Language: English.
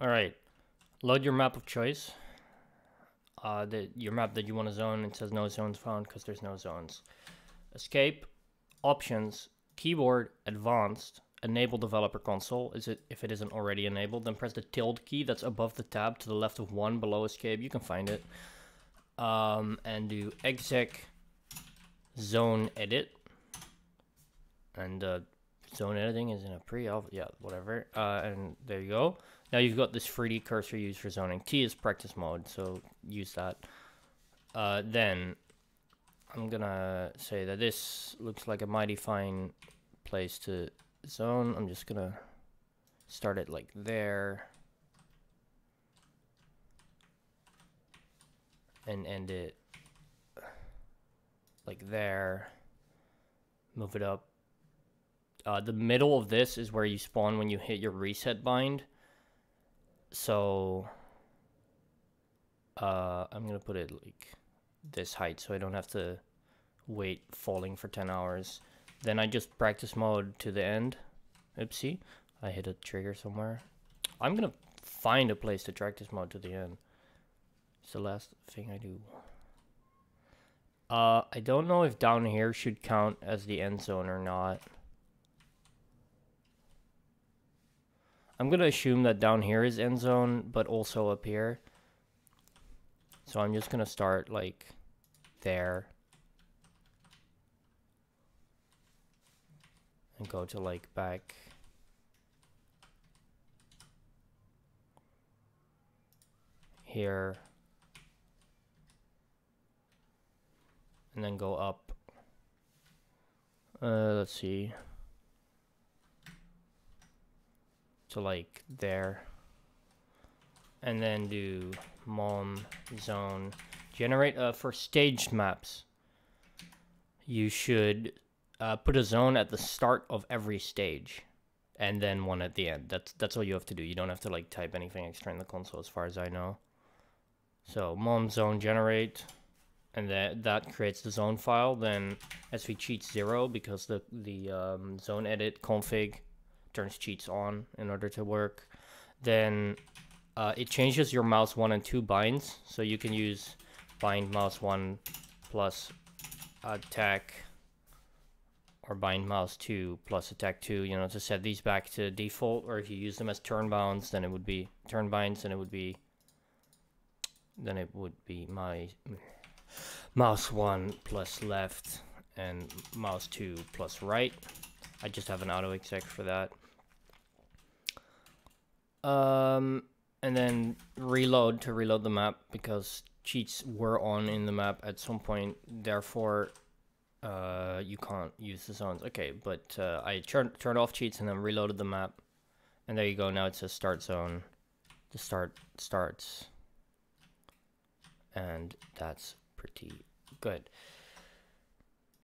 All right, load your map of choice. Uh, the your map that you want to zone. It says no zones found because there's no zones. Escape, options, keyboard, advanced, enable developer console. Is it if it isn't already enabled? Then press the tilde key that's above the tab to the left of one below escape. You can find it. Um, and do exec zone edit. And uh, zone editing is in a pre-alpha. Yeah, whatever. Uh, and there you go. Now you've got this 3D cursor used for zoning. T is practice mode, so use that. Uh, then I'm gonna say that this looks like a mighty fine place to zone. I'm just gonna start it like there. And end it like there. Move it up. Uh, the middle of this is where you spawn when you hit your reset bind. So uh, I'm gonna put it like this height so I don't have to wait falling for 10 hours. Then I just practice mode to the end. Oopsie, I hit a trigger somewhere. I'm gonna find a place to practice mode to the end. It's the last thing I do. Uh, I don't know if down here should count as the end zone or not. I'm gonna assume that down here is end zone, but also up here. So I'm just gonna start like there. And go to like back. Here. And then go up. Uh, let's see. To like there. And then do mom zone. Generate uh, for staged maps. You should uh, put a zone at the start of every stage and then one at the end. That's that's all you have to do. You don't have to like type anything extra in the console as far as I know. So mom zone generate. And that that creates the zone file. Then SV cheats zero because the the um, zone edit config turns cheats on in order to work. Then uh, it changes your mouse 1 and 2 binds. So you can use bind mouse 1 plus attack or bind mouse 2 plus attack 2, you know, to set these back to default. Or if you use them as turn bounds, then it would be turn binds, and it would be then it would be my mouse 1 plus left and mouse 2 plus right. I just have an auto exec for that. Um, and then reload to reload the map because cheats were on in the map at some point. Therefore, uh, you can't use the zones. Okay, but uh, I turned turned off cheats and then reloaded the map, and there you go. Now it says start zone. The start starts, and that's pretty good.